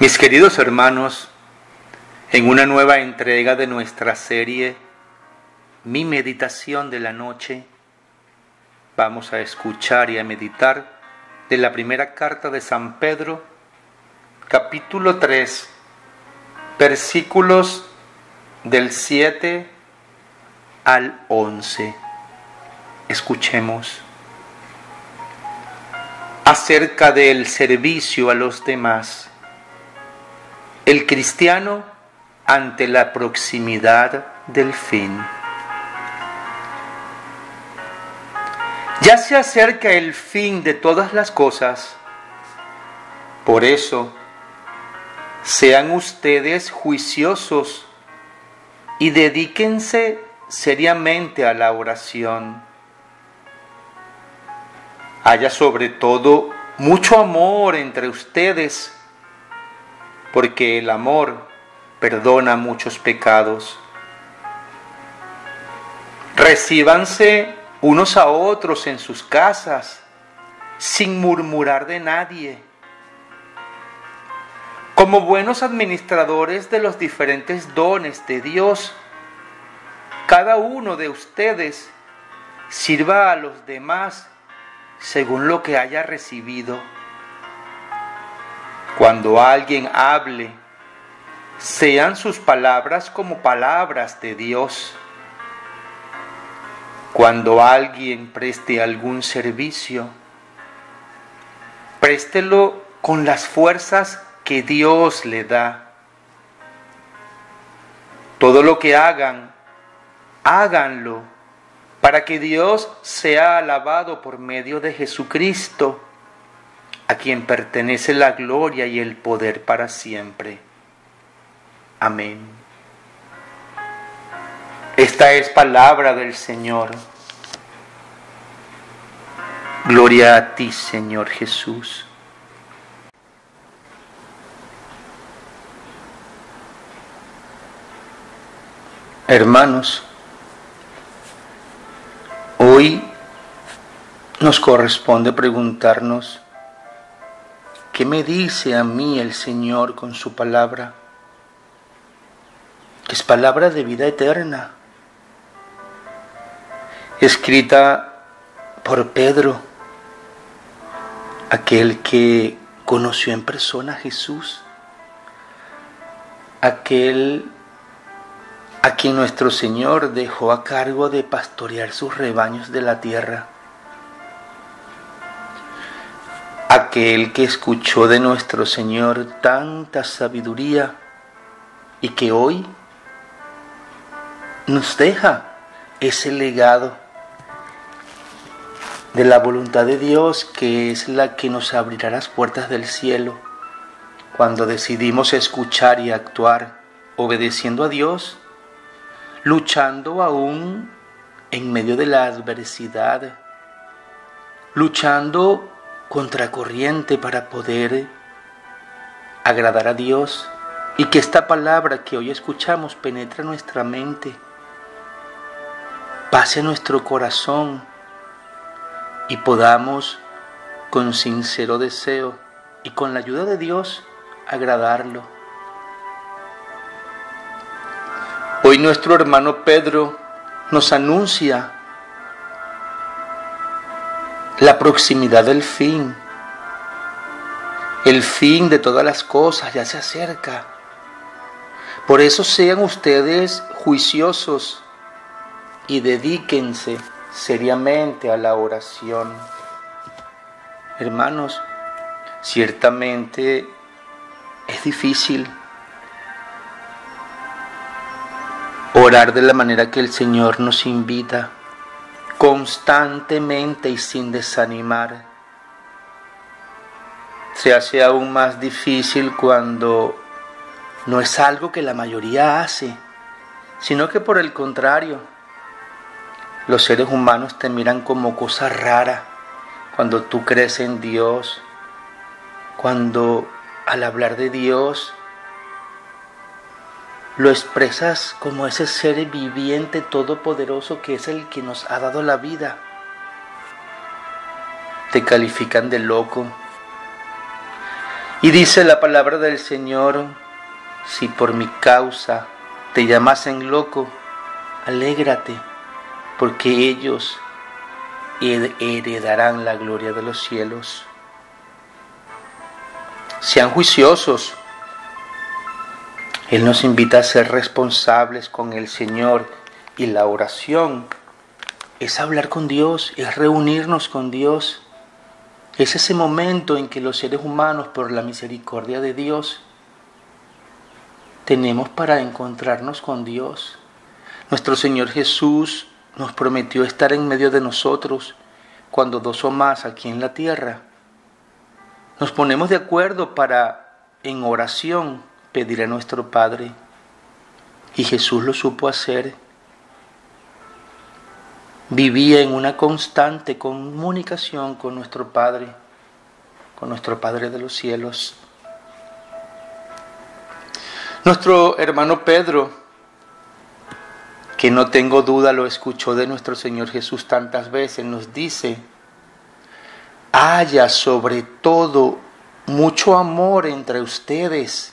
Mis queridos hermanos, en una nueva entrega de nuestra serie, Mi meditación de la noche, vamos a escuchar y a meditar de la primera carta de San Pedro, capítulo 3, versículos del 7 al 11. Escuchemos acerca del servicio a los demás. El cristiano ante la proximidad del fin. Ya se acerca el fin de todas las cosas. Por eso, sean ustedes juiciosos y dedíquense seriamente a la oración. Haya sobre todo mucho amor entre ustedes, porque el amor perdona muchos pecados. Recíbanse unos a otros en sus casas, sin murmurar de nadie. Como buenos administradores de los diferentes dones de Dios, cada uno de ustedes sirva a los demás según lo que haya recibido. Cuando alguien hable, sean sus palabras como palabras de Dios. Cuando alguien preste algún servicio, préstelo con las fuerzas que Dios le da. Todo lo que hagan, háganlo para que Dios sea alabado por medio de Jesucristo, a quien pertenece la gloria y el poder para siempre. Amén. Esta es palabra del Señor. Gloria a ti, Señor Jesús. Hermanos, Hoy nos corresponde preguntarnos, ¿qué me dice a mí el Señor con su palabra? Que es palabra de vida eterna, escrita por Pedro, aquel que conoció en persona a Jesús, aquel a quien nuestro Señor dejó a cargo de pastorear sus rebaños de la tierra. Aquel que escuchó de nuestro Señor tanta sabiduría y que hoy nos deja ese legado de la voluntad de Dios que es la que nos abrirá las puertas del cielo. Cuando decidimos escuchar y actuar obedeciendo a Dios luchando aún en medio de la adversidad, luchando contra corriente para poder agradar a Dios y que esta palabra que hoy escuchamos penetre nuestra mente, pase a nuestro corazón y podamos con sincero deseo y con la ayuda de Dios agradarlo. Hoy nuestro hermano Pedro nos anuncia la proximidad del fin. El fin de todas las cosas ya se acerca. Por eso sean ustedes juiciosos y dedíquense seriamente a la oración. Hermanos, ciertamente es difícil Orar de la manera que el Señor nos invita, constantemente y sin desanimar. Se hace aún más difícil cuando no es algo que la mayoría hace, sino que por el contrario, los seres humanos te miran como cosa rara cuando tú crees en Dios, cuando al hablar de Dios lo expresas como ese ser viviente todopoderoso que es el que nos ha dado la vida. Te califican de loco. Y dice la palabra del Señor, si por mi causa te llamasen loco, alégrate, porque ellos heredarán la gloria de los cielos. Sean juiciosos. Él nos invita a ser responsables con el Señor y la oración es hablar con Dios, es reunirnos con Dios. Es ese momento en que los seres humanos, por la misericordia de Dios, tenemos para encontrarnos con Dios. Nuestro Señor Jesús nos prometió estar en medio de nosotros cuando dos o más aquí en la tierra. Nos ponemos de acuerdo para, en oración, pedir a nuestro Padre. Y Jesús lo supo hacer. Vivía en una constante comunicación con nuestro Padre, con nuestro Padre de los cielos. Nuestro hermano Pedro que no tengo duda lo escuchó de nuestro Señor Jesús tantas veces, nos dice, haya sobre todo mucho amor entre ustedes,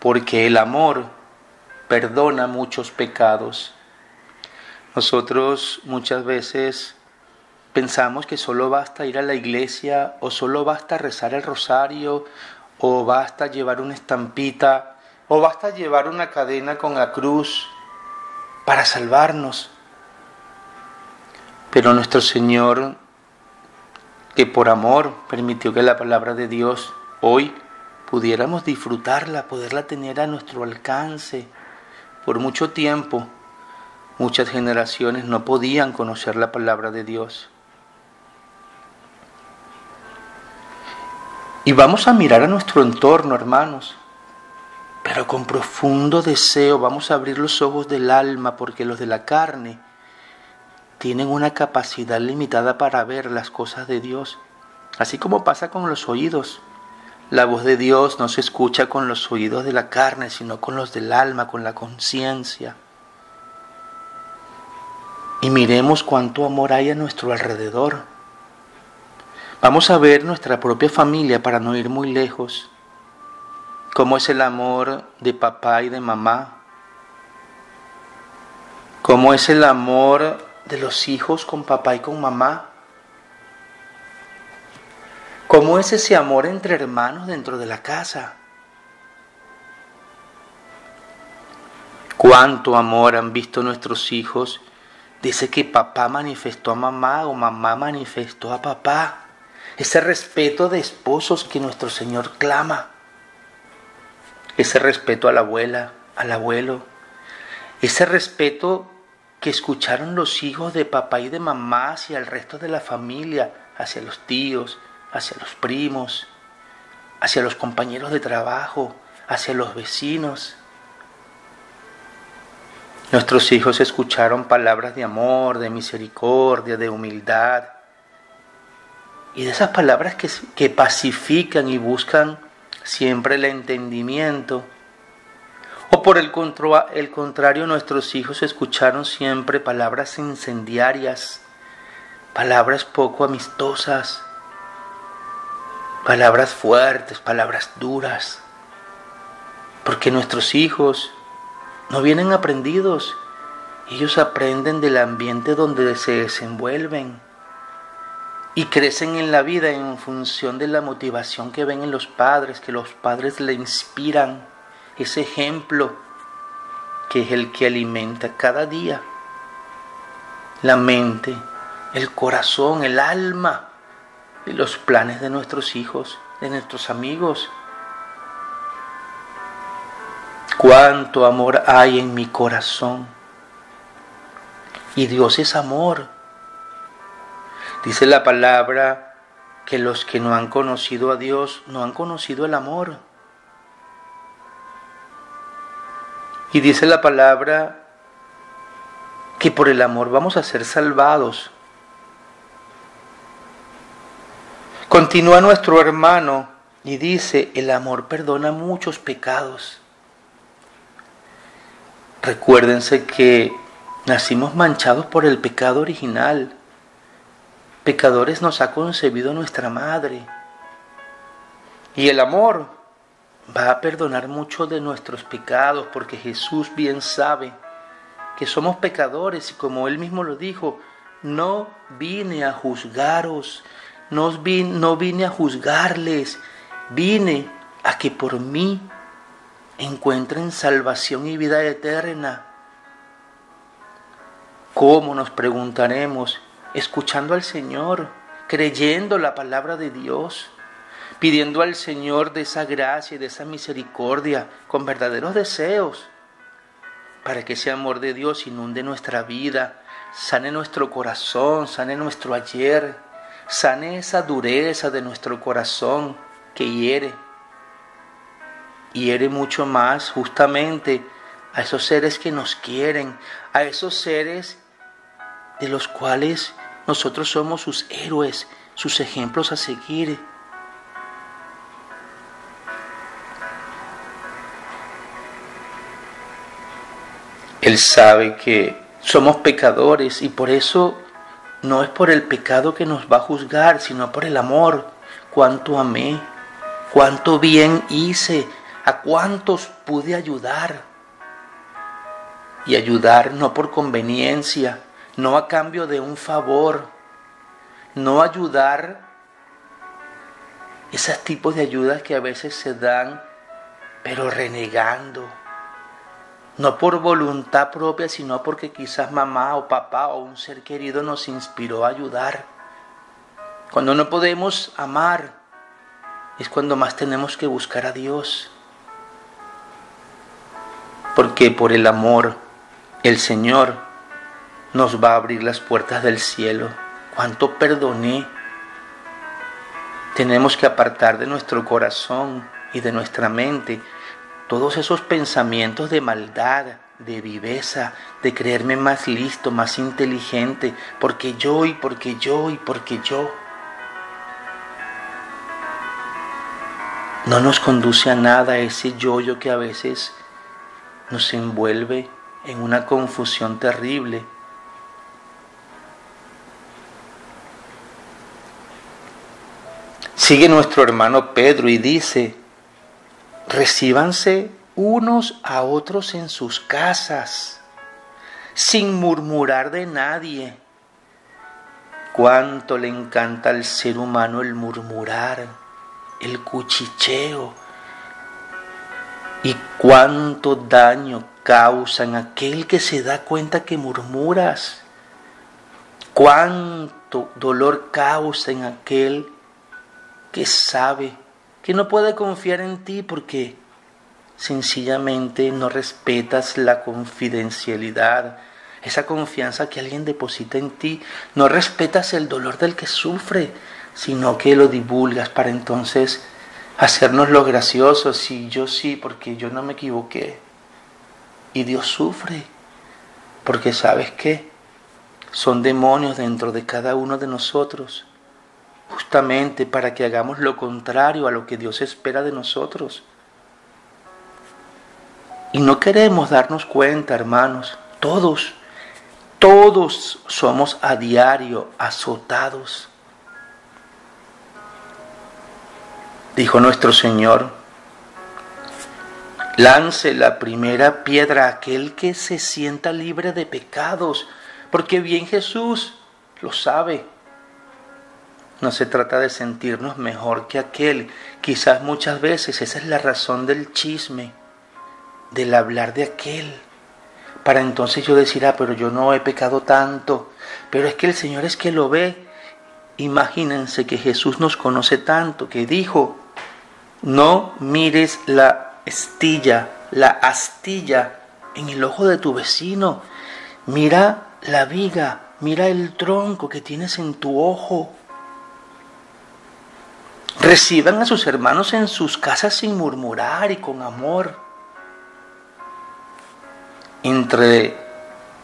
porque el amor perdona muchos pecados. Nosotros muchas veces pensamos que solo basta ir a la iglesia o solo basta rezar el rosario o basta llevar una estampita o basta llevar una cadena con la cruz para salvarnos. Pero nuestro Señor, que por amor permitió que la palabra de Dios hoy pudiéramos disfrutarla, poderla tener a nuestro alcance. Por mucho tiempo, muchas generaciones no podían conocer la palabra de Dios. Y vamos a mirar a nuestro entorno, hermanos pero con profundo deseo vamos a abrir los ojos del alma porque los de la carne tienen una capacidad limitada para ver las cosas de Dios, así como pasa con los oídos. La voz de Dios no se escucha con los oídos de la carne, sino con los del alma, con la conciencia. Y miremos cuánto amor hay a nuestro alrededor. Vamos a ver nuestra propia familia para no ir muy lejos cómo es el amor de papá y de mamá, cómo es el amor de los hijos con papá y con mamá, cómo es ese amor entre hermanos dentro de la casa. Cuánto amor han visto nuestros hijos Dice que papá manifestó a mamá o mamá manifestó a papá. Ese respeto de esposos que nuestro Señor clama ese respeto a la abuela, al abuelo, ese respeto que escucharon los hijos de papá y de mamá hacia el resto de la familia, hacia los tíos, hacia los primos, hacia los compañeros de trabajo, hacia los vecinos. Nuestros hijos escucharon palabras de amor, de misericordia, de humildad, y de esas palabras que, pacifican y buscan siempre el entendimiento. O por el, el contrario, nuestros hijos escucharon siempre palabras incendiarias, palabras poco amistosas, palabras fuertes, palabras duras. Porque nuestros hijos no vienen aprendidos, ellos aprenden del ambiente donde se desenvuelven y crecen en la vida en función de la motivación que ven en los padres, que los padres le inspiran ese ejemplo que es el que alimenta cada día la mente, el corazón, el alma y los planes de nuestros hijos, de nuestros amigos. Cuánto amor hay en mi corazón. Y Dios es amor. Dice la palabra que los que no han conocido a Dios no han conocido el amor. Y dice la palabra que por el amor vamos a ser salvados. Continúa nuestro hermano y dice, el amor perdona muchos pecados. Recuérdense que nacimos manchados por el pecado original. Pecadores nos ha concebido nuestra madre. Y el amor va a perdonar muchos de nuestros pecados porque Jesús bien sabe que somos pecadores y como él mismo lo dijo, no vine a juzgaros, no vine, no vine a juzgarles, vine a que por mí encuentren salvación y vida eterna. ¿Cómo nos preguntaremos? Escuchando al Señor, creyendo la palabra de Dios, pidiendo al Señor de esa gracia y de esa misericordia con verdaderos deseos, para que ese amor de Dios inunde nuestra vida, sane nuestro corazón, sane nuestro ayer, sane esa dureza de nuestro corazón que hiere. Hiere mucho más justamente a esos seres que nos quieren, a esos seres de los cuales nosotros somos sus héroes, sus ejemplos a seguir. Él sabe que somos pecadores y por eso no es por el pecado que nos va a juzgar, sino por el amor. Cuánto amé, cuánto bien hice, a cuántos pude ayudar. Y ayudar no por conveniencia, no a cambio de un favor, no ayudar esos tipos de ayudas que a veces se dan, pero renegando, no por voluntad propia, sino porque quizás mamá o papá o un ser querido nos inspiró a ayudar. Cuando no podemos amar, es cuando más tenemos que buscar a Dios. Porque por el amor, el Señor nos va a abrir las puertas del cielo. Cuánto perdoné. Tenemos que apartar de nuestro corazón y de nuestra mente todos esos pensamientos de maldad, de viveza, de creerme más listo, más inteligente, porque yo y porque yo y porque yo. No nos conduce a nada ese yo-yo que a veces nos envuelve en una confusión terrible. Sigue nuestro hermano Pedro y dice, recíbanse unos a otros en sus casas, sin murmurar de nadie. Cuánto le encanta al ser humano el murmurar, el cuchicheo, y cuánto daño causa en aquel que se da cuenta que murmuras, cuánto dolor causa en aquel que sabe que no puede confiar en ti porque sencillamente no respetas la confidencialidad, esa confianza que alguien deposita en ti, no respetas el dolor del que sufre, sino que lo divulgas para entonces hacernos lo gracioso, sí, yo sí, porque yo no me equivoqué. Y Dios sufre, porque sabes qué, son demonios dentro de cada uno de nosotros justamente para que hagamos lo contrario a lo que Dios espera de nosotros. Y no queremos darnos cuenta, hermanos, todos, todos somos a diario azotados. Dijo nuestro Señor, lance la primera piedra a aquel que se sienta libre de pecados, porque bien Jesús lo sabe no se trata de sentirnos mejor que aquel. Quizás muchas veces esa es la razón del chisme, del hablar de aquel. Para entonces yo decir, ah, pero yo no he pecado tanto. Pero es que el Señor es que lo ve. Imagínense que Jesús nos conoce tanto que dijo, no mires la estilla, la astilla en el ojo de tu vecino. Mira la viga, mira el tronco que tienes en tu ojo. Reciban a sus hermanos en sus casas sin murmurar y con amor. Entre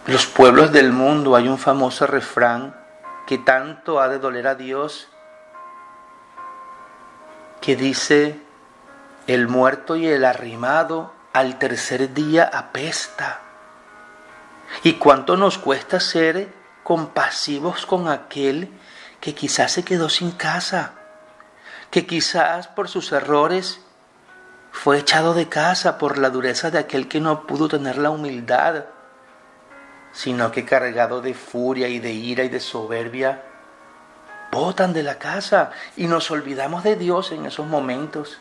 los pueblos del mundo hay un famoso refrán que tanto ha de doler a Dios, que dice, el muerto y el arrimado al tercer día apesta. ¿Y cuánto nos cuesta ser compasivos con aquel que quizás se quedó sin casa? Que quizás por sus errores fue echado de casa por la dureza de aquel que no pudo tener la humildad, sino que cargado de furia y de ira y de soberbia, botan de la casa y nos olvidamos de Dios en esos momentos.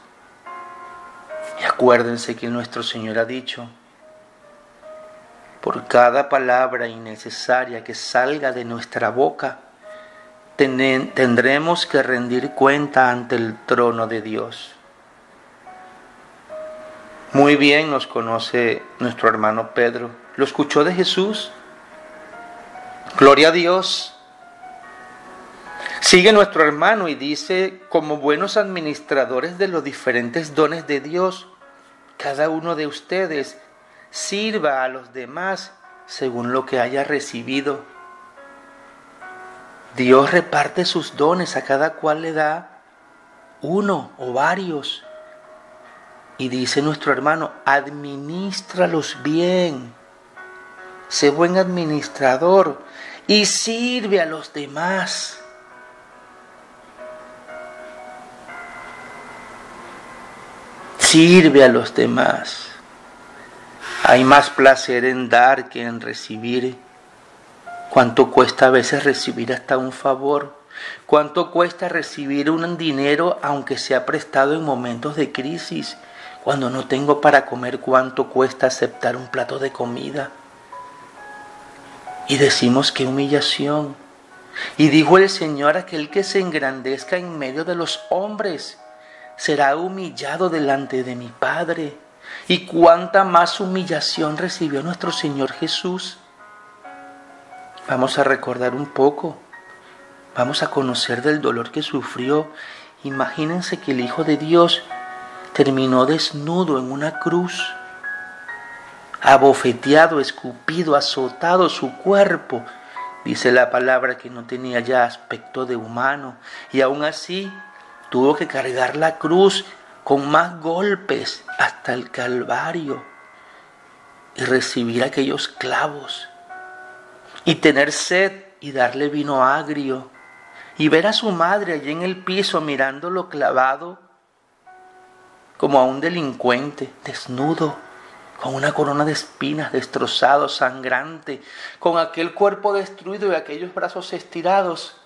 Y acuérdense que nuestro Señor ha dicho, por cada palabra innecesaria que salga de nuestra boca, tendremos que rendir cuenta ante el trono de Dios. Muy bien nos conoce nuestro hermano Pedro. ¿Lo escuchó de Jesús? Gloria a Dios. Sigue nuestro hermano y dice, como buenos administradores de los diferentes dones de Dios, cada uno de ustedes sirva a los demás según lo que haya recibido. Dios reparte sus dones, a cada cual le da uno o varios. Y dice nuestro hermano, administralos bien. Sé buen administrador y sirve a los demás. Sirve a los demás. Hay más placer en dar que en recibir. ¿Cuánto cuesta a veces recibir hasta un favor? ¿Cuánto cuesta recibir un dinero aunque sea prestado en momentos de crisis? Cuando no tengo para comer, ¿cuánto cuesta aceptar un plato de comida? Y decimos qué humillación. Y dijo el Señor, aquel que se engrandezca en medio de los hombres, será humillado delante de mi Padre. Y cuánta más humillación recibió nuestro Señor Jesús. Vamos a recordar un poco, vamos a conocer del dolor que sufrió. Imagínense que el Hijo de Dios terminó desnudo en una cruz, abofeteado, escupido, azotado su cuerpo. Dice la palabra que no tenía ya aspecto de humano y aún así tuvo que cargar la cruz con más golpes hasta el Calvario y recibir aquellos clavos y tener sed y darle vino agrio y ver a su madre allí en el piso mirándolo clavado como a un delincuente desnudo con una corona de espinas, destrozado, sangrante, con aquel cuerpo destruido y aquellos brazos estirados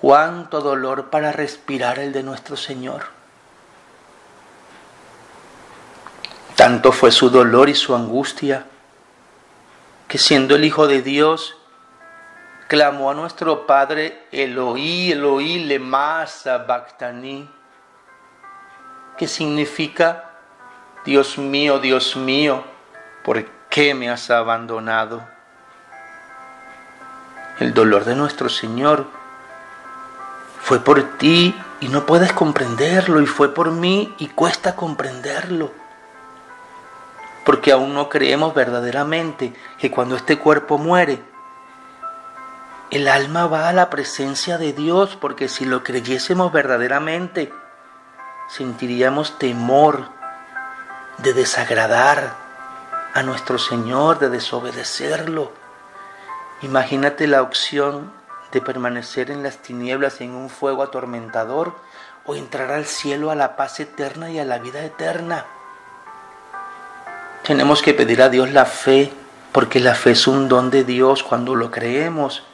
Cuánto dolor para respirar el de nuestro Señor. Tanto fue su dolor y su angustia que siendo el Hijo de Dios, clamó a nuestro Padre Eloí, Eloí, lema sabactani, que significa, Dios mío, Dios mío, ¿por qué me has abandonado? El dolor de nuestro Señor fue por ti y no puedes comprenderlo y fue por mí y cuesta comprenderlo. Porque aún no creemos verdaderamente que cuando este cuerpo muere, el alma va a la presencia de Dios, porque si lo creyésemos verdaderamente, sentiríamos temor de desagradar a nuestro Señor, de desobedecerlo. Imagínate la opción de permanecer en las tinieblas en un fuego atormentador o entrar al cielo a la paz eterna y a la vida eterna. Tenemos que pedir a Dios la fe, porque la fe es un don de Dios cuando lo creemos.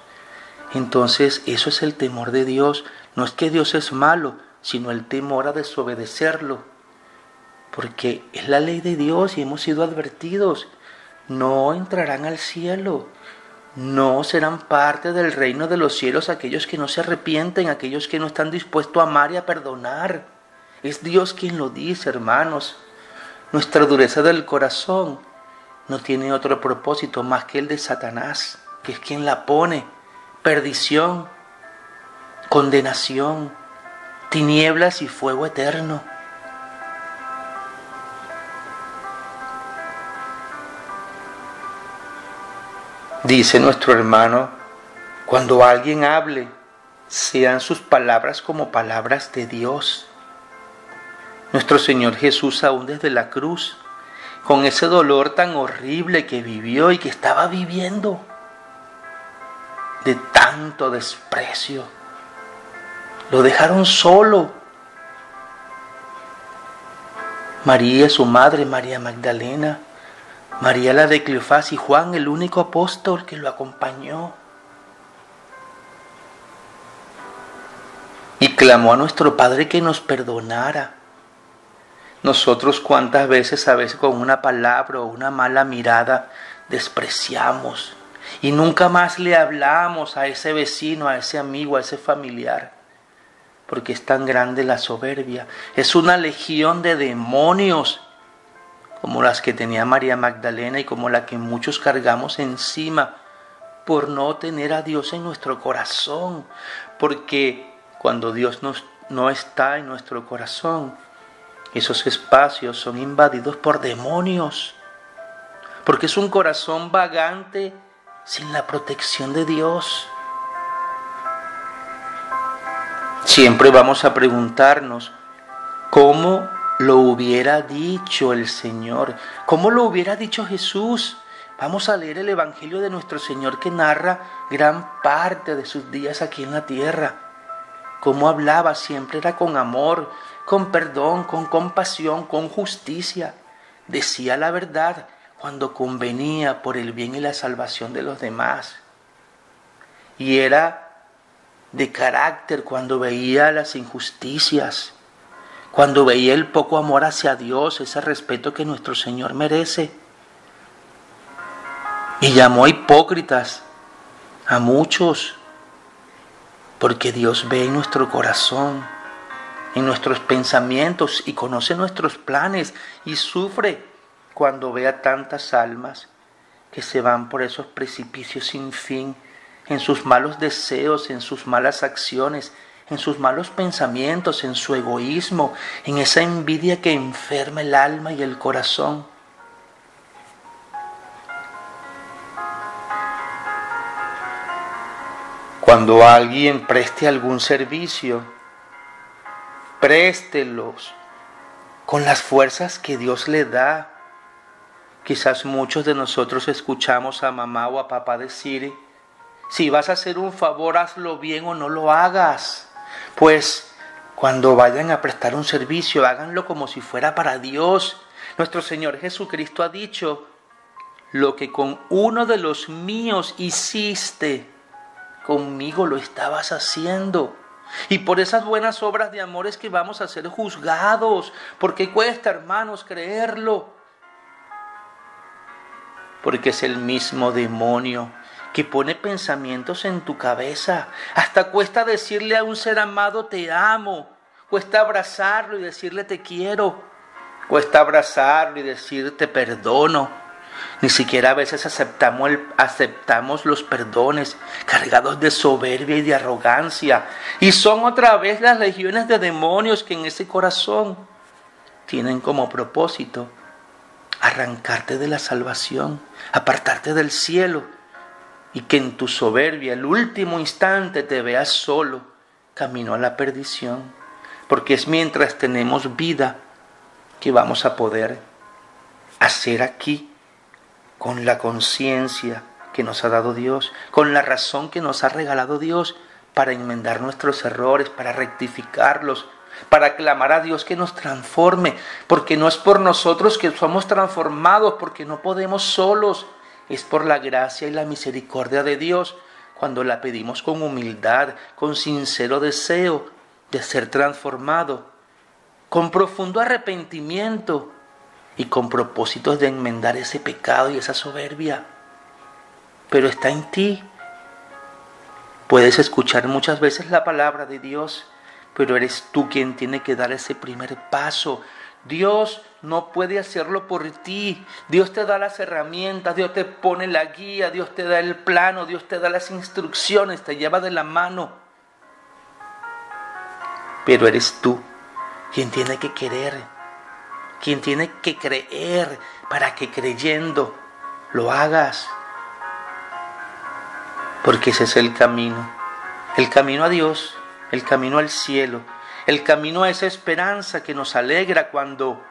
Entonces eso es el temor de Dios. No es que Dios es malo, sino el temor a desobedecerlo. Porque es la ley de Dios y hemos sido advertidos. No entrarán al cielo no serán parte del reino de los cielos aquellos que no se arrepienten, aquellos que no están dispuestos a amar y a perdonar. Es Dios quien lo dice, hermanos. Nuestra dureza del corazón no tiene otro propósito más que el de Satanás, que es quien la pone. Perdición, condenación, tinieblas y fuego eterno. Dice nuestro hermano, cuando alguien hable, sean sus palabras como palabras de Dios. Nuestro Señor Jesús aún desde la cruz, con ese dolor tan horrible que vivió y que estaba viviendo, de tanto desprecio, Lo dejaron solo. María, su madre, María Magdalena, María la de Cleofás y Juan, el único apóstol que lo acompañó. Y clamó a nuestro Padre que nos perdonara. Nosotros cuántas veces, a veces con una palabra o una mala mirada, despreciamos y nunca más le hablamos a ese vecino, a ese amigo, a ese familiar, porque es tan grande la soberbia. Es una legión de demonios como las que tenía María Magdalena y como la que muchos cargamos encima por no tener a Dios en nuestro corazón, porque cuando Dios no está en nuestro corazón, esos espacios son invadidos por demonios, porque es un corazón vagante sin la protección de Dios. Siempre vamos a preguntarnos, ¿cómo lo hubiera dicho el Señor? ¿Cómo lo hubiera dicho Jesús? Vamos a leer el Evangelio de nuestro Señor que narra gran parte de sus días aquí en la tierra. Cómo hablaba siempre era con amor, con perdón, con compasión, con justicia. Decía la verdad, cuando convenía por el bien y la salvación de los demás. Y era de carácter cuando veía las injusticias, cuando veía el poco amor hacia Dios, ese respeto que nuestro Señor merece. Y llamó hipócritas a muchos, porque Dios ve en nuestro corazón, en nuestros pensamientos y conoce nuestros planes y sufre cuando vea tantas almas que se van por esos precipicios sin fin, en sus malos deseos, en sus malas acciones, en sus malos pensamientos, en su egoísmo, en esa envidia que enferma el alma y el corazón. Cuando alguien preste algún servicio, préstelos con las fuerzas que Dios le da Quizás muchos de nosotros escuchamos a mamá o a papá decir, si vas a hacer un favor, hazlo bien o no lo hagas. Pues cuando vayan a prestar un servicio, háganlo como si fuera para Dios. Nuestro Señor Jesucristo ha dicho, lo que con uno de los míos hiciste, conmigo lo estabas haciendo. Y por esas buenas obras de amor es que vamos a ser juzgados, porque cuesta, hermanos, creerlo porque es el mismo demonio que pone pensamientos en tu cabeza. Hasta cuesta decirle a un ser amado te amo, cuesta abrazarlo y decirle te quiero, cuesta abrazarlo y decir te perdono. Ni siquiera a veces aceptamos, aceptamos los perdones cargados de soberbia y de arrogancia. Y son otra vez las legiones de demonios que en ese corazón tienen como propósito arrancarte de la salvación, apartarte del cielo y que en tu soberbia, el último instante, te veas solo, camino a la perdición, porque es mientras tenemos vida que vamos a poder hacer aquí con la conciencia que nos ha dado Dios, con la razón que nos ha regalado Dios para enmendar nuestros errores, para rectificarlos, para clamar a Dios que nos transforme, porque no es por nosotros que somos transformados, porque no podemos solos, es por la gracia y la misericordia de Dios cuando la pedimos con humildad, con sincero deseo de ser transformado, con profundo arrepentimiento y con propósitos de enmendar ese pecado y esa soberbia. Pero está en ti. Puedes escuchar muchas veces la palabra de Dios, pero eres tú quien tiene que dar ese primer paso. Dios no puede hacerlo por ti. Dios te da las herramientas, Dios te pone la guía, Dios te da el plano, Dios te da las instrucciones, te lleva de la mano. Pero eres tú quien tiene que querer, quien tiene que creer para que creyendo lo hagas. Porque ese es el camino, el camino a Dios el camino al cielo, el camino a esa esperanza que nos alegra cuando,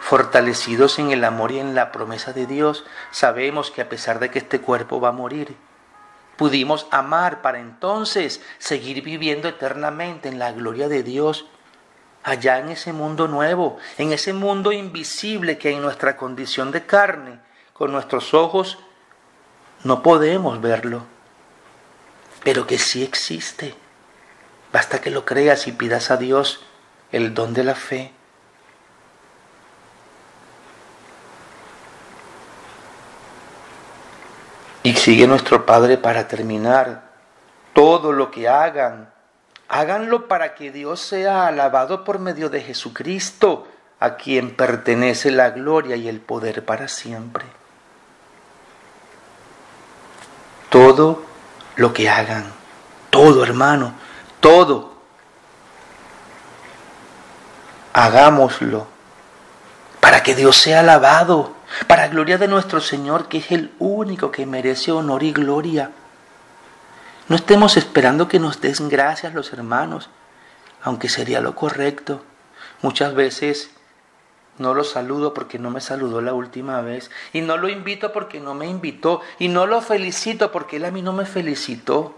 fortalecidos en el amor y en la promesa de Dios, sabemos que a pesar de que este cuerpo va a morir, pudimos amar para entonces seguir viviendo eternamente en la gloria de Dios, allá en ese mundo nuevo, en ese mundo invisible que en nuestra condición de carne, con nuestros ojos, no podemos verlo, pero que sí existe. Basta que lo creas y pidas a Dios el don de la fe. Y sigue nuestro Padre para terminar. Todo lo que hagan, háganlo para que Dios sea alabado por medio de Jesucristo, a quien pertenece la gloria y el poder para siempre. Todo lo que hagan, todo hermano, todo, hagámoslo para que Dios sea alabado para gloria de nuestro Señor, que es el único que merece honor y gloria. No estemos esperando que nos den gracias los hermanos, aunque sería lo correcto. Muchas veces no lo saludo porque no me saludó la última vez. Y no lo invito porque no me invitó. Y no lo felicito porque él a mí no me felicitó.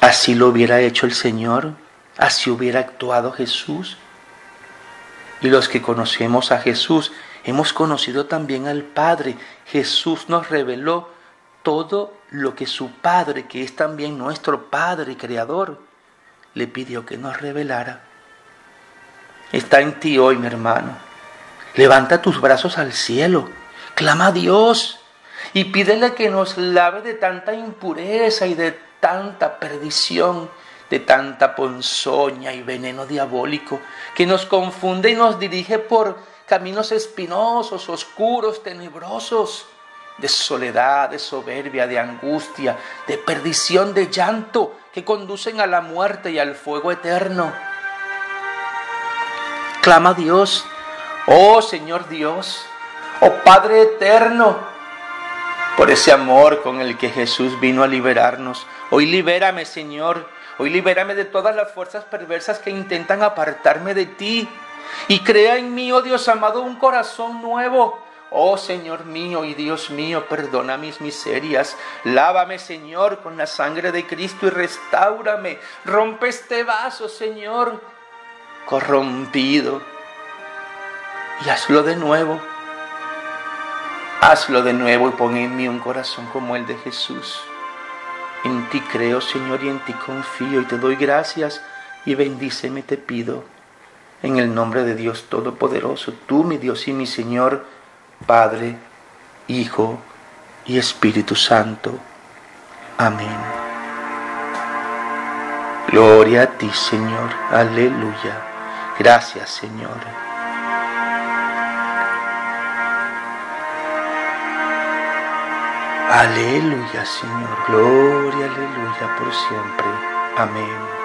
Así lo hubiera hecho el Señor. Así hubiera actuado Jesús. Y los que conocemos a Jesús, hemos conocido también al Padre. Jesús nos reveló todo lo que su Padre, que es también nuestro Padre y Creador, le pidió que nos revelara. Está en ti hoy, mi hermano. Levanta tus brazos al cielo, clama a Dios y pídele que nos lave de tanta impureza y de tanta perdición de tanta ponzoña y veneno diabólico que nos confunde y nos dirige por caminos espinosos, oscuros, tenebrosos, de soledad, de soberbia, de angustia, de perdición, de llanto, que conducen a la muerte y al fuego eterno. Clama a Dios, oh Señor Dios, oh Padre eterno, por ese amor con el que Jesús vino a liberarnos. Hoy libérame, Señor, Hoy libérame de todas las fuerzas perversas que intentan apartarme de ti. Y crea en mí, oh Dios amado, un corazón nuevo. Oh Señor mío y Dios mío, perdona mis miserias. Lávame, Señor, con la sangre de Cristo y restaurame. Rompe este vaso, Señor, corrompido. Y hazlo de nuevo. Hazlo de nuevo y pon en mí un corazón como el de Jesús. En ti creo, Señor, y en ti confío y te doy gracias y bendíceme, te pido. En el nombre de Dios Todopoderoso, tú, mi Dios y mi Señor, Padre, Hijo y Espíritu Santo. Amén. Gloria a ti, Señor. Aleluya. Gracias, Señor. Aleluya, Señor. Gloria, aleluya por siempre. Amén.